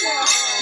Yeah.